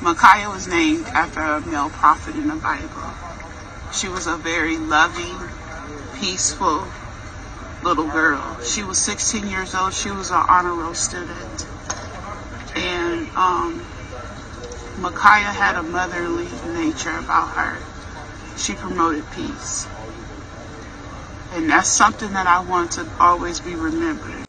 Ma'Khia was named after a male prophet in the Bible. She was a very loving, peaceful little girl. She was 16 years old. She was an honor roll student. And um, Ma'Khia had a motherly nature about her. She promoted peace. And that's something that I want to always be remembered.